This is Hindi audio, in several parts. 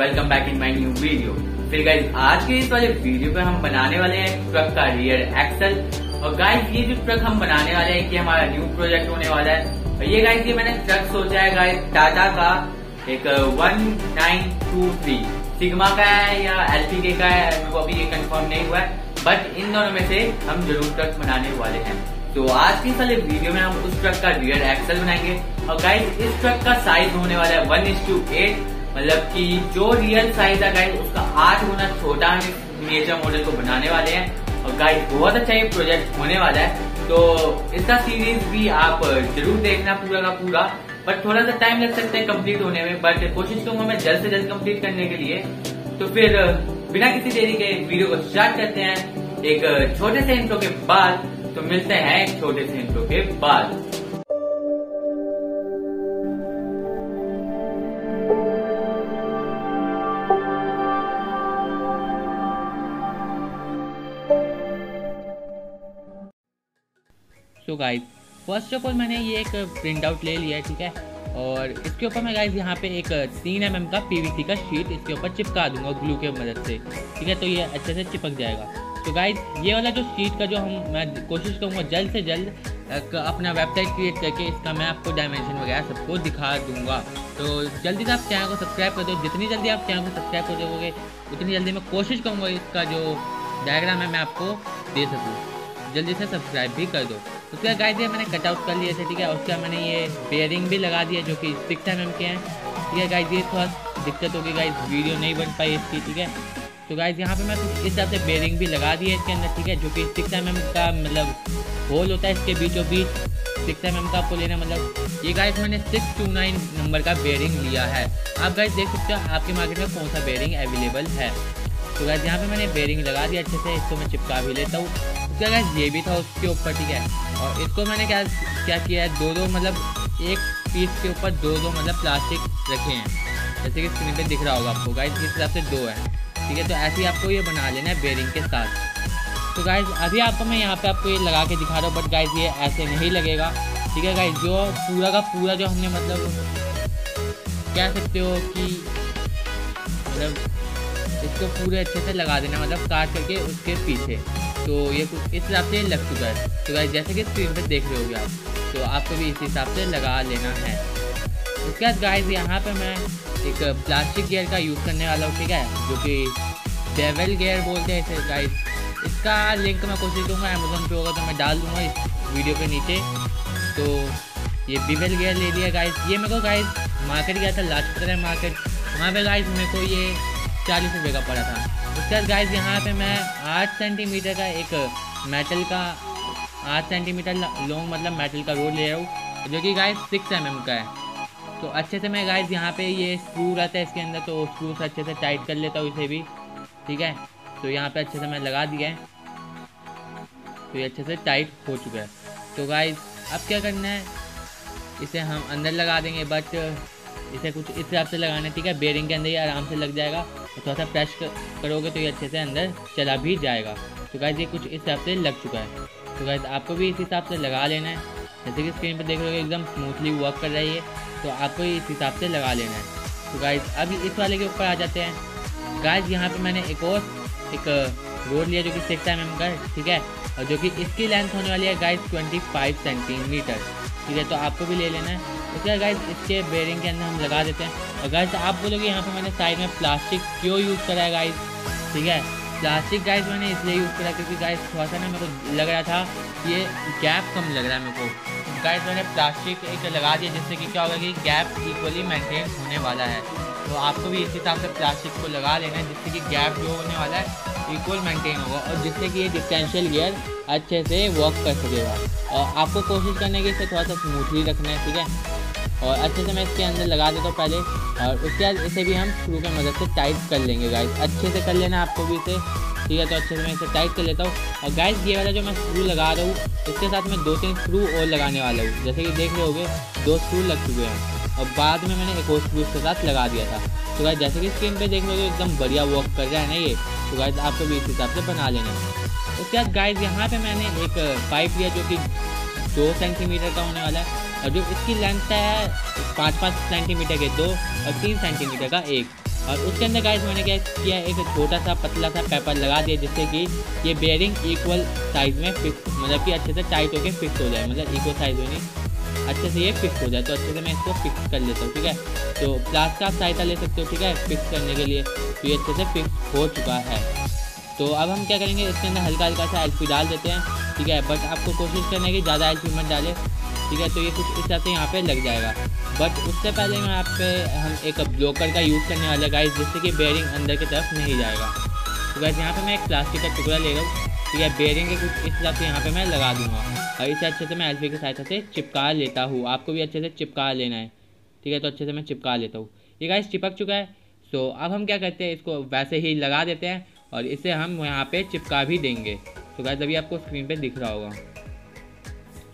Welcome back in my new video फिर गाइस आज के इस वाले वीडियो पे हम बनाने वाले हैं ट्रक का रियर एक्सल और गाइस ये जो ट्रक हम बनाने वाले हैं कि हमारा न्यू प्रोजेक्ट होने वाला है। और ये गाइस ये मैंने ट्रक सोचा है गाइस टाटा का, एक one nine two three sigma का है या एलपीके का है को अभी ये कंफर्म नहीं हुआ है। बट इन दोनों में से हम ज़रूर ट्रक बनाने वाले हैं। तो आज की वाले वीडियो में हम उस ट्रक का रियर एक्सल बनाएँगे। और गाइस इस ट्रक का साइज़ होने वाला है वन इज़ टू एट मतलब कि जो रियल साइज़ है गाइस उसका आठ गुना छोटा हम मिनिएचर मॉडल को बनाने वाले हैं। और गाइस बहुत अच्छा ये प्रोजेक्ट होने वाला है। तो इसका सीरीज़ भी आप ज़रूर देखना पूरा का पूरा। बट थोड़ा सा टाइम लग सकता है कंप्लीट होने में। बट कोशिश करूँगा मैं जल्द से जल्द कंप्लीट करने के लिए। तो फिर बिना किसी देरी के वीडियो को स्टार्ट करते हैं। एक छोटे से इंट्रो के बाद तो मिलते हैं छोटे से इंट्रो के बाद। गाइस फ़र्स्ट ऑफ़ ऑल मैंने ये एक प्रिंट आउट ले लिया है, ठीक है? और इसके ऊपर मैं गाइस यहाँ पे एक तीन एम का पीवीसी का शीट इसके ऊपर चिपका दूँगा ग्लू के मदद से, ठीक है? तो ये अच्छे से चिपक जाएगा। तो गाइज़ ये वाला जो शीट का जो हम, मैं कोशिश करूँगा जल्द से जल्द अपना वेबसाइट क्रिएट करके इसका मैं आपको डायमेंशन वगैरह सबको दिखा दूँगा। तो जल्दी से आप चैनल को सब्सक्राइब कर दो। जितनी जल्दी आप चैनल को सब्सक्राइब कर दोगे, उतनी जल्दी मैं कोशिश करूँगा इसका जो डायग्राम है मैं आपको दे सकूँ। जल्दी से सब्सक्राइब भी कर दो। उसके गाइस ये मैंने कटआउट कर लिए थे, ठीक है? उसके मैंने ये बेयरिंग भी लगा दिया जो कि सिक्स एम एम के हैं। ठीक है गाइस ये थोड़ा दिक्कत होगी गाइस वीडियो नहीं बन पाई इसकी, ठीक है? तो गाइज़ यहाँ पे मैं कुछ इस हिसाब से बेयरिंग भी लगा दी है इसके अंदर, ठीक है? जो कि सिक्स एम का मतलब होल होता है इसके बीचों बीच। सिक्स एम का आपको लेना मतलब ये गाइज़ मैंने सिक्स टू नाइन नंबर का बेरिंग लिया है। आप गाइज़ देख सकते हो आपके मार्केट में कौन सा बेरिंग अवेलेबल है। तो गाइज़ यहाँ पे मैंने बेरिंग लगा दिया अच्छे से, इसको मैं चिपका भी लेता हूँ। उसका गाइज़ ये भी था उसके ऊपर, ठीक है? और इसको मैंने क्या क्या किया है? दो दो मतलब एक पीस के ऊपर दो दो मतलब प्लास्टिक रखे हैं। जैसे कि स्क्रीन पे दिख रहा होगा आपको। गाइज़ इस हिसाब से दो है। ठीक है तो ऐसे ही आपको ये बना लेना है बेरिंग के साथ। तो गाइज़ अभी आपको मैं यहाँ पे आपको ये लगा के दिखा रहा हूँ बट गाइज़ ये ऐसे नहीं लगेगा। ठीक है गाइज़ जो पूरा का पूरा जो हमने मतलब कह सकते हो कि मतलब इसको पूरे अच्छे से लगा देना मतलब काट करके उसके पीछे। तो ये कुछ इस हिसाब से लग चुका है। तो गाइज़ जैसे कि स्क्रीन पर देख रहे हो आप तो आपको भी इस हिसाब से लगा लेना है। उसके बाद गाइज़ यहाँ पर मैं एक प्लास्टिक गेयर का यूज़ करने वाला हूँ, ठीक है? जो कि डेवल गियर बोलते हैं इसे गाइस इसका लिंक मैं कोशिश करूँगा अमेजोन पे होगा तो मैं डाल दूँगा इस वीडियो के नीचे। तो ये बीवेल गेयर ले लिया गाइस ये मेरे को गाइस मार्केट गया था लाजपत मार्केट वहाँ पे गाइस मेरे को ये चालीस रुपये का पड़ा था। उसके बाद गाइस यहाँ पे मैं आठ सेंटीमीटर का एक मेटल का, आठ सेंटीमीटर लॉन्ग मतलब मेटल का रोड ले रहा हूँ, जो कि गाइस सिक्स एम का है। तो अच्छे से मैं गाइज़ यहाँ पे ये स्क्रू रहता है इसके अंदर तो स्क्रू से अच्छे से टाइट कर लेता हूँ इसे भी, ठीक है? तो यहाँ पे अच्छे से मैं लगा दिया है। तो ये अच्छे से टाइट हो चुका है। तो गाइस अब क्या करना है? इसे हम अंदर लगा देंगे बट इसे कुछ इस हिसाब से लगाना है, ठीक है? बेरिंग के अंदर ही आराम से लग जाएगा। थोड़ा सा प्रेस करोगे तो ये अच्छे से अंदर चला भी जाएगा। तो गाइज़ ये कुछ इस हिसाब से लग चुका है। तो गाइज़ आपको भी इस हिसाब से लगा लेना है। जैसे कि स्क्रीन पर देख रहे हो, एकदम स्मूथली वर्क कर रही है तो आपको इस हिसाब से लगा लेना है। तो गाइज़ अभी इस वाले के ऊपर आ जाते हैं। गाइज़ यहाँ पे मैंने एक और, एक रोड लिया जो कि सिक्स एम का ठीक है? और जो कि इसकी लेंथ होने वाली है गाइज़ ट्वेंटी फाइव सेंटीमीटर ठीक है तो आपको भी ले लेना है। उसके गाइज़ इसके बेरिंग के अंदर हम लगा देते हैं। और गाइज़ आप बोलोगे यहाँ पर मैंने साइड में प्लास्टिक क्यों यूज़ करा है गाइज़ ठीक है प्लास्टिक गाइज़ मैंने इसलिए यूज़ करा क्योंकि गाइज़ थोड़ा सा ना मेरे को लग रहा था ये गैप कम लग रहा है मेरे को। गाइस मैंने प्लास्टिक एक लगा दिया जिससे कि क्या होगा कि गैप इक्वली मेंटेन होने वाला है। तो आपको भी इस हिसाब से प्लास्टिक को लगा लेना है जिससे कि गैप जो होने वाला है इक्वल मेंटेन होगा और जिससे कि ये डिफरेंशियल गियर अच्छे से वर्क कर सकेगा। और आपको कोशिश करने की इसे थोड़ा सा स्मूथली रखना है, ठीक है? और अच्छे से मैं इसके अंदर लगा देता हूँ पहले। और उसके बाद इसे भी हम स्क्रू की मदद से टाइट कर लेंगे गाइस अच्छे से कर लेना आपको भी इसे, ठीक है? तो अच्छे से मैं इसे टाइट कर लेता हूँ। और गाइस ये वाला जो मैं स्क्रू लगा रहा हूँ, इसके साथ मैं दो तीन स्क्रू और लगाने वाला हूँ। जैसे कि देख रहे होगे, दो स्क्रू लग चुके हैं। और बाद में मैंने एक और स्क्रू इसके साथ लगा दिया था। तो गाइस जैसे कि स्क्रीन पे देख लो तो एकदम बढ़िया वर्क कर रहा है ना ये। तो गाइस आपको भी इस हिसाब से बना लेना। है उसके बाद गाइस यहाँ पे मैंने एक पाइप लिया जो कि दो सेंटीमीटर का होने वाला है और जो इसकी लेंथ है पाँच पाँच सेंटीमीटर के दो और तीन सेंटीमीटर का एक। और उसके अंदर गाइस मैंने क्या किया, एक छोटा सा पतला सा पेपर लगा दिया, जिससे कि ये बेयरिंग इक्वल साइज़ में फिक्स मतलब कि अच्छे से टाइट होकर फिक्स हो जाए। मतलब इक्वल साइज़ नहीं अच्छे से ये फिक्स हो जाए तो अच्छे से मैं इसको फिक्स कर लेता हूँ, ठीक है? तो प्लास का सहायता ले सकते हो, ठीक है? फिक्स करने के लिए तो ये अच्छे से फिक्स हो चुका है। तो अब हम क्या करेंगे, इसके अंदर हल्का हल्का सा एल्फी डाल देते हैं, ठीक है? बट आपको कोशिश करना है कि ज़्यादा एल्फी मत डालें, ठीक है? तो ये कुछ इस तरह से यहाँ पे लग जाएगा। बट उससे पहले यहाँ पे हम एक ब्लोकर का यूज़ करने वाले गाइस जिससे कि बेयरिंग अंदर की तरफ़ नहीं जाएगा। तो गाइस यहाँ पे मैं एक प्लास्टिक का टुकड़ा ले रहा हूँ। ठीक है बेरिंग के कुछ, इस हिसाब से यहाँ पे मैं लगा दूँगा। और इसे अच्छे से मैं एल्फी की सहायता से चिपका लेता हूँ। आपको भी अच्छे से चिपका लेना है। ठीक है तो अच्छे से मैं चिपका लेता हूँ। ये गाइस चिपक चुका है। सो अब हम क्या करते हैं, इसको वैसे ही लगा देते हैं और इसे हम यहाँ पे चिपका भी देंगे। तो गाइस अभी आपको स्क्रीन पे दिख रहा होगा।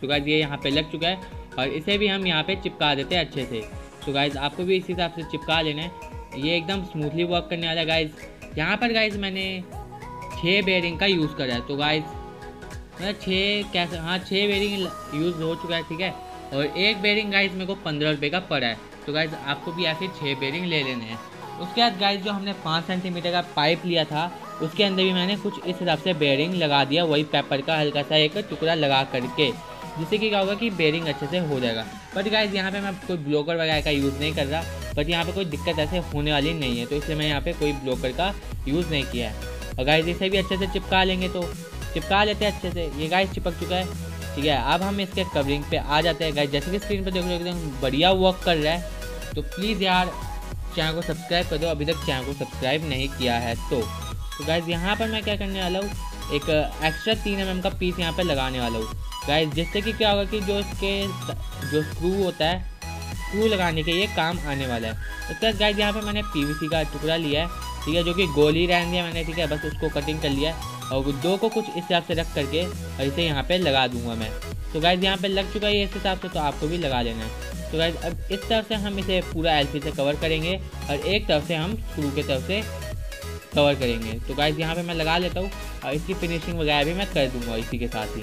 तो गाइज़ ये यहाँ पे लग चुका है और इसे भी हम यहाँ पे चिपका देते हैं अच्छे से। तो गाइज़ आपको भी इसी हिसाब से चिपका लेना है। ये एकदम स्मूथली वर्क करने वाला गाइज़ यहाँ पर गाइज़ मैंने छः बेयरिंग का यूज़ करा है। तो गाइज़ मतलब छः कैसे हाँ छः बेयरिंग यूज़ हो चुका है, ठीक है? और एक बेयरिंग गाइज़ मेरे को पंद्रह रुपये का पड़ा है। तो गाइज़ आपको भी ऐसे छः बेयरिंग ले लेने हैं। उसके बाद गाइज़ जो हमने पाँच सेंटीमीटर का पाइप लिया था, उसके अंदर भी मैंने कुछ इस हिसाब से बेयरिंग लगा दिया, वही पेपर का हल्का सा एक टुकड़ा लगा करके, जिससे कि क्या होगा कि बेरिंग अच्छे से हो जाएगा। बट गाइज़ यहाँ पे मैं कोई ब्लोकर वगैरह का यूज़ नहीं कर रहा बट यहाँ पे कोई दिक्कत ऐसे होने वाली नहीं है तो इसलिए मैं यहाँ पे कोई ब्लोकर का यूज़ नहीं किया है। और गाइज़ इसे भी अच्छे से चिपका लेंगे तो चिपका लेते हैं अच्छे से। ये गाइज़ चिपक चुका है। ठीक है, अब हम इसके कवरिंग पे आ जाते हैं। गाइज़ जैसे कि स्क्रीन पर देख रहे एकदम बढ़िया वर्क कर रहा है। तो प्लीज़ यार चैनल को सब्सक्राइब कर दो। अभी तक चैनल को सब्सक्राइब नहीं किया है तो। तो गाइज़ यहाँ पर मैं क्या करने वाला हूँ? एक एक्स्ट्रा तीन एम का पीस यहाँ पर लगाने वाला हूँ। गाइज़ जिससे कि क्या होगा कि जो इसके जो स्क्रू होता है स्क्रू लगाने के ये काम आने वाला है। उसके बाद गाइस यहाँ पर मैंने पीवीसी का टुकड़ा लिया है। ठीक है, जो कि गोली रहने दिया मैंने, ठीक है, बस उसको कटिंग कर लिया और दो को कुछ इस हिसाब से रख करके और इसे यहाँ पे लगा दूँगा मैं। तो गाइज़ यहाँ पे लग चुका है इस हिसाब से तो आपको भी लगा लेना है। तो गाइज़ अब इस तरफ़ से हम इसे पूरा एलपी से कवर करेंगे और एक तरफ़ से हम स्क्रू के तरफ़ से कवर करेंगे। तो गाइज़ यहाँ पे मैं लगा लेता हूँ और इसकी फिनिशिंग वगैरह भी मैं कर दूँगा इसी के साथ ही।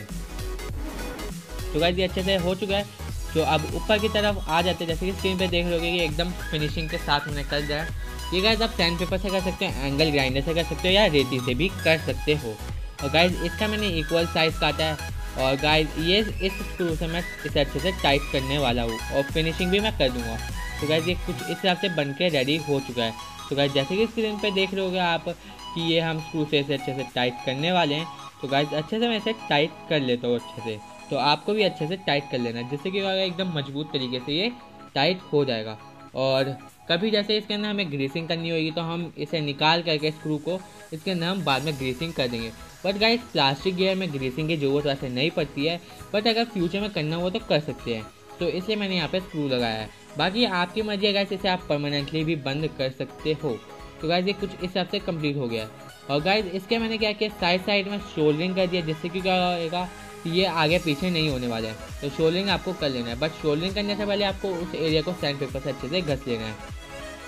तो गाइज़ ये अच्छे से हो चुका है। तो अब ऊपर की तरफ़ आ जाते हैं। जैसे कि स्क्रीन पे देख लोगे कि एकदम फिनिशिंग के साथ मैंने कर दिया ये गाइज़ आप सैंड पेपर से कर सकते हो एंगल ग्राइंडर से कर सकते हो या रेती से भी कर सकते हो। और गाइज़ इसका मैंने इक्वल साइज़ काटा है। और गाइज़ ये इस स्क्रू से मैं इसे अच्छे से टाइट करने वाला हूँ। और फिनिशिंग भी मैं कर दूँगा। तो गाइज़ ये कुछ इस हिसाब से बन के रेडी हो चुका है। तो गाइज़ जैसे कि स्क्रीन पर देख रहे हो आप कि ये हम स्क्रू से इसे अच्छे से टाइट करने वाले हैं। तो गाइज़ अच्छे से मैं इसे टाइट कर लेता हूँ अच्छे से। तो आपको भी अच्छे से टाइट कर लेना है, जिससे कि एकदम मज़बूत तरीके से ये टाइट हो जाएगा। और कभी जैसे इसके अंदर हमें ग्रीसिंग करनी होगी तो हम इसे निकाल करके स्क्रू को इसके अंदर हम बाद में ग्रीसिंग कर देंगे। बट गाइस प्लास्टिक गियर में ग्रीसिंग की ज़रूरत वैसे नहीं पड़ती है बट अगर फ्यूचर में करना हो तो कर सकते हैं। तो इसलिए मैंने यहाँ पे स्क्रू लगाया है। बाकी आपकी मर्ज़ी है गैस इसे आप परमानेंटली भी बंद कर सकते हो। तो गाइज़ ये कुछ इस हिसाब से कंप्लीट हो गया। और गाइज़ इसके मैंने क्या किया साइड साइड में शोल्डरिंग कर दिया, जिससे कि क्या होगा ये आगे पीछे नहीं होने वाला है। तो शोल्डरिंग आपको कर लेना है। बट शोल्डरिंग करने से पहले आपको उस एरिया को सैंड पेपर से अच्छे से घस लेना है।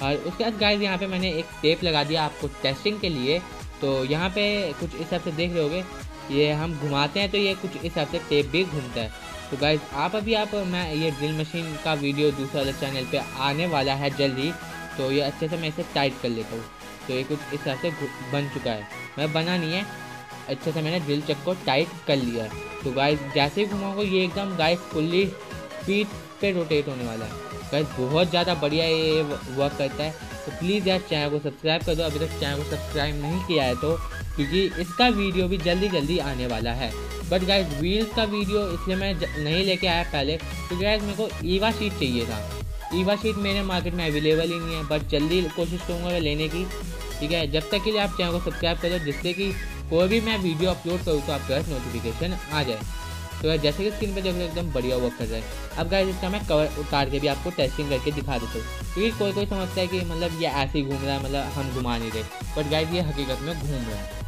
और उसके बाद गाइज़ यहाँ पे मैंने एक टेप लगा दिया आपको टेस्टिंग के लिए। तो यहाँ पे कुछ इस हिसाब से देख रहे होगे, ये हम घुमाते हैं तो ये कुछ इस हिसाब से टेप भी घूमता है। तो गाइज़ आप अभी आप, मैं ये ड्रिल मशीन का वीडियो दूसरे वाले चैनल पे आने वाला है जल्दी। तो ये अच्छे से मैं इसे टाइट कर लेता हूँ। तो ये कुछ इस हिसाब से बन चुका है। मैं बना नहीं है। अच्छे से मैंने ड्रिल चक को टाइट कर लिया तो गाइस जैसे ही घुमाऊँगा, ये एकदम गाइस फुल्ली स्पीड पे रोटेट होने वाला है। गाइस बहुत ज़्यादा बढ़िया ये वर्क करता है। तो प्लीज़ यार चैनल को सब्सक्राइब कर दो। अभी तक चैनल को सब्सक्राइब नहीं किया है तो क्योंकि इसका वीडियो भी जल्दी जल्दी आने वाला है। बट गाइज़ व्हील्स का वीडियो इसलिए मैं नहीं लेके आया पहले, क्योंकि गाइज़ मेरे को ईवा शीट चाहिए था। ईवा शीट मेरे मार्केट में अवेलेबल ही नहीं है। बट जल्दी कोशिश करूँगा लेने की। ठीक है, जब तक के लिए आप चैनल को सब्सक्राइब करो जिससे कि कोई भी मैं वीडियो अपलोड करूँ तो आपके पास नोटिफिकेशन आ जाए। तो जैसे कि स्क्रीन पे देख रहे एकदम बढ़िया वर्क कर रहा है। अब गाइस इसका मैं कवर उतार के भी आपको टेस्टिंग करके दिखा देता हूँ। क्योंकि कोई कोई समझता है कि मतलब ये ऐसे ही घूम रहा है मतलब हम घुमा नहीं रहे। बट गाइस ये हकीकत में घूम रहा है।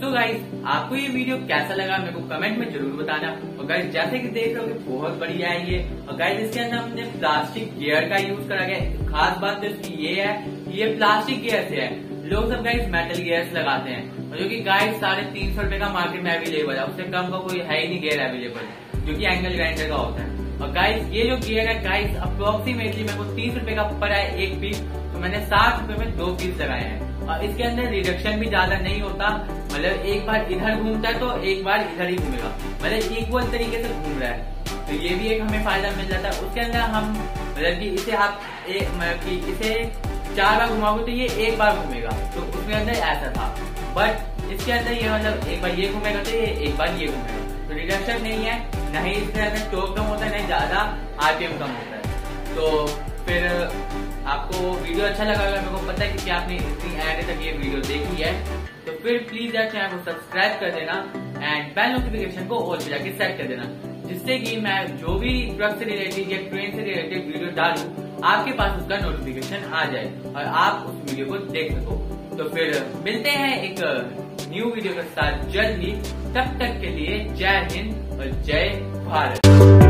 तो गाइस आपको ये वीडियो कैसा लगा? मेरे को कमेंट में ज़रूर बताना। और गाइस जैसे कि देख रहे हो बहुत बढ़िया है ये। और गाइस इसके अंदर हमने प्लास्टिक गियर का यूज़ करा गया खास बात तो इसकी ये है ये प्लास्टिक गियर से है। लोग सब गाइस मेटल गियर्स लगाते हैं। और जो कि गाइस साढ़े तीन सौ रुपए का मार्केट में अवेलेबल है। उससे कम का कोई है ही नहीं गेयर अवेलेबल जो की एंगल ग्राइंडर का होता है। और गाइस ये जो गियर है गाइस अप्रोक्सीमेटली मेरे को तीस रुपए का पड़ा है एक पीस तो मैंने साठ रुपए में दो पीस लगाए हैं। और इसके अंदर रिडक्शन भी ज़्यादा नहीं होता। मतलब एक बार इधर घूमता है तो एक बार इधर ही घूमेगा। मतलब इक्वल तरीके से घूम रहा है। तो ये भी एक हमें फ़ायदा मिल जाता है। उसके अंदर हम मतलब कि इसे आप एक मतलब कि इसे चार बार घुमाओगे तो ये एक बार घूमेगा। तो उसके अंदर ऐसा था। बट इसके अंदर ये मतलब एक बार ये घूमेगा तो ये एक बार ये घूमेगा। तो रिडक्शन नहीं है। न ही इसके अंदर टोक कम होता है न ज़्यादा आरपीएम कम होता है। तो फिर आपको वीडियो अच्छा लगा अगर मेरे को पता है कि आपने इतनी एड तक ये वीडियो देखी है। तो फिर प्लीज़ यार चैनल को सब्सक्राइब कर देना एंड बेल नोटिफिकेशन को और जाके सेट कर देना, जिससे कि मैं जो भी ट्रक से रिलेटेड या ट्रेन से रिलेटेड वीडियो डालू, आपके पास उसका नोटिफिकेशन आ जाए और आप उस वीडियो को देख सको। तो फिर मिलते हैं एक न्यू वीडियो के साथ जल्दी तब तक के लिए जय हिंद और जय भारत।